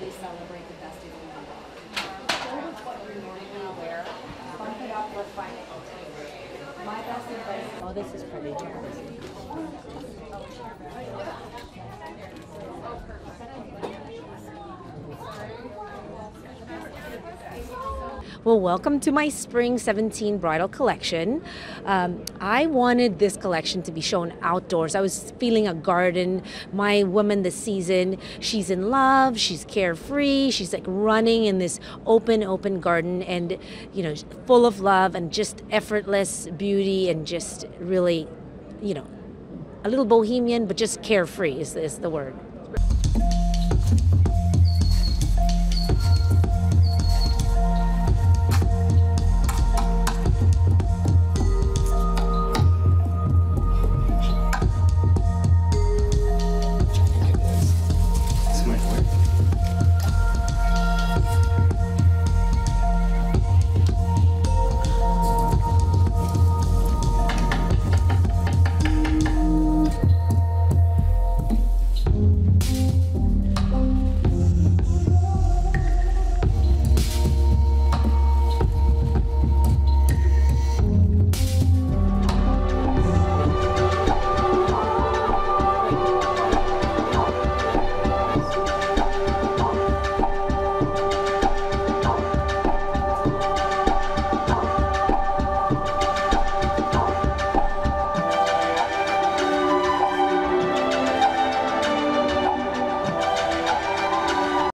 day to really celebrate the best of who you are. Go uh, with what you normally wear. Bump it up or it. My best advice. Oh, this is pretty. Well, welcome to my Spring 17 bridal collection. Um, I wanted this collection to be shown outdoors. I was feeling a garden. My woman this season, she's in love, she's carefree, she's like running in this open, open garden and, you know, full of love and just effortless beauty and just really, you know, a little bohemian, but just carefree is, is the word.